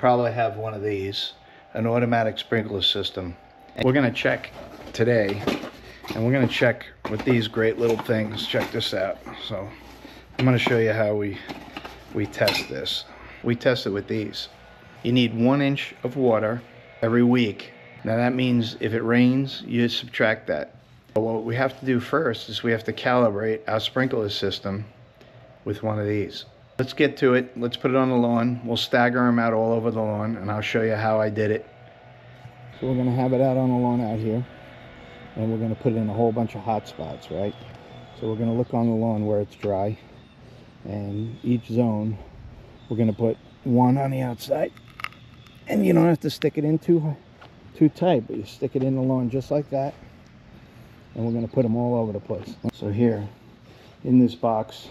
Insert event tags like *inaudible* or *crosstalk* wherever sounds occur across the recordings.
Probably have one of these, an automatic sprinkler system. We're gonna check today, and we're gonna check with these great little things. Check this out. So I'm gonna show you how we, we test this. We test it with these. You need one inch of water every week. Now that means if it rains, you subtract that. But what we have to do first is we have to calibrate our sprinkler system with one of these. Let's get to it. Let's put it on the lawn. We'll stagger them out all over the lawn and I'll show you how I did it. So we're gonna have it out on the lawn out here. And we're gonna put it in a whole bunch of hot spots, right? So we're gonna look on the lawn where it's dry. And each zone, we're gonna put one on the outside. And you don't have to stick it in too, too tight, but you stick it in the lawn just like that. And we're gonna put them all over the place. So here, in this box,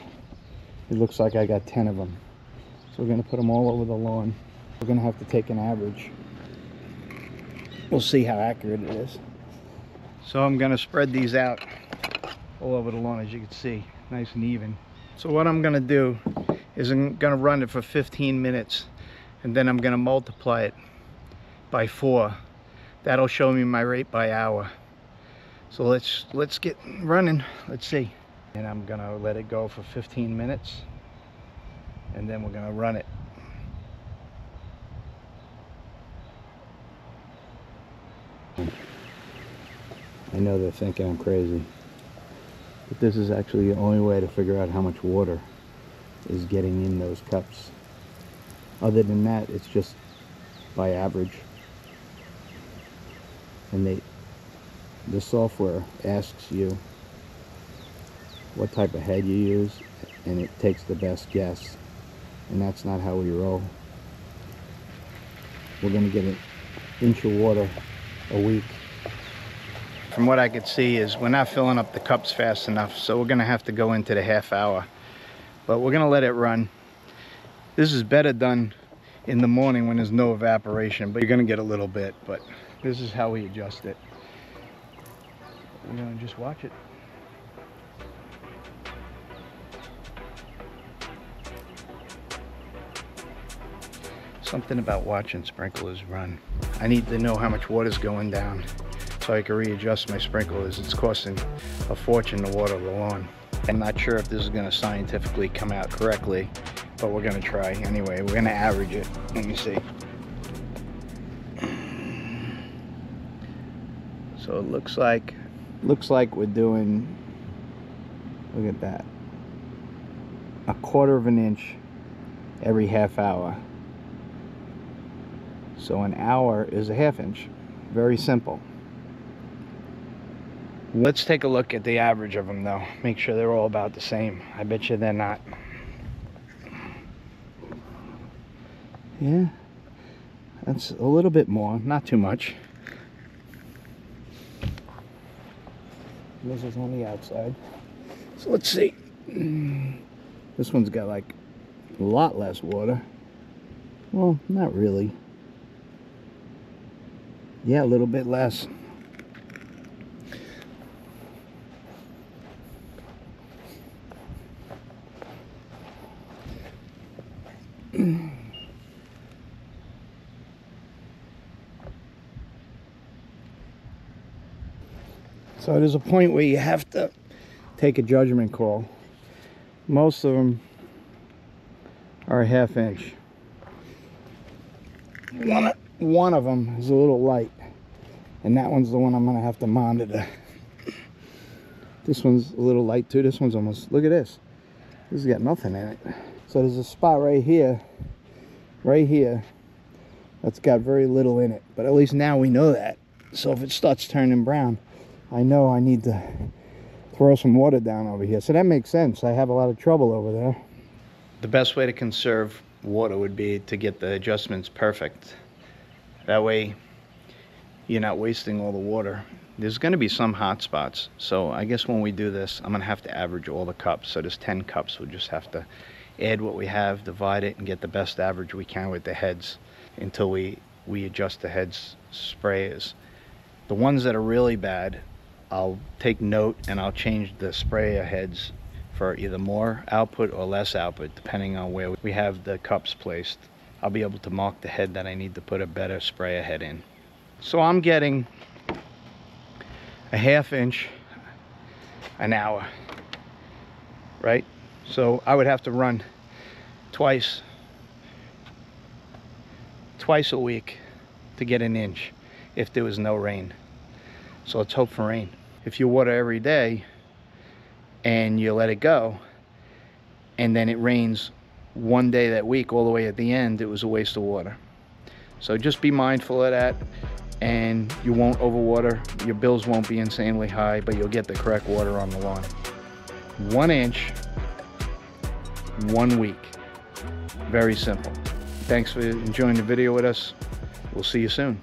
it looks like I got 10 of them. So we're gonna put them all over the lawn. We're gonna have to take an average. We'll see how accurate it is. So I'm gonna spread these out all over the lawn as you can see, nice and even. So what I'm gonna do is I'm gonna run it for 15 minutes and then I'm gonna multiply it by four. That'll show me my rate by hour. So let's let's get running. Let's see and I'm gonna let it go for 15 minutes and then we're gonna run it. I know they're thinking I'm crazy but this is actually the only way to figure out how much water is getting in those cups. Other than that it's just by average. And they the software asks you what type of head you use and it takes the best guess. And that's not how we roll. We're going to get an inch of water a week. From what I could see is we're not filling up the cups fast enough so we're gonna have to go into the half hour. But we're gonna let it run. This is better done in the morning when there's no evaporation but you're gonna get a little bit but this is how we adjust it. We're gonna just watch it Something about watching sprinklers run. I need to know how much water's going down so I can readjust my sprinklers. It's costing a fortune to water the lawn. I'm not sure if this is gonna scientifically come out correctly, but we're gonna try anyway. We're gonna average it. Let me see. *clears throat* So it looks like looks like we're doing look at that a quarter of an inch every half hour so an hour is a half inch. Very simple. Let's take a look at the average of them though. Make sure they're all about the same. I bet you they're not. Yeah, that's a little bit more, not too much. This is on the outside. So let's see. This one's got like a lot less water. Well, not really. Yeah, a little bit less. *clears throat* so there's a point where you have to take a judgment call. Most of them are a half inch. One, one of them is a little light and that one's the one I'm gonna have to monitor. *laughs* This one's a little light too. This one's almost look at this. This has got nothing in it. So there's a spot right here right here that's got very little in it. But at least now we know that. So if it starts turning brown I know I need to throw some water down over here. So that makes sense. I have a lot of trouble over there. The best way to conserve water would be to get the adjustments perfect that way you're not wasting all the water. There's going to be some hot spots. So I guess when we do this, I'm going to have to average all the cups. So there's 10 cups. We'll just have to add what we have, divide it, and get the best average we can with the heads until we, we adjust the heads sprayers. The ones that are really bad, I'll take note and I'll change the sprayer heads for either more output or less output depending on where we have the cups placed I'll be able to mark the head that I need to put a better sprayer head in. So I'm getting a half inch an hour, right? So I would have to run twice, twice a week to get an inch if there was no rain. So let's hope for rain. If you water every day and you let it go, and then it rains one day that week all the way at the end, it was a waste of water. So just be mindful of that and you won't overwater. Your bills won't be insanely high, but you'll get the correct water on the lawn. One inch, one week. Very simple. Thanks for enjoying the video with us. We'll see you soon.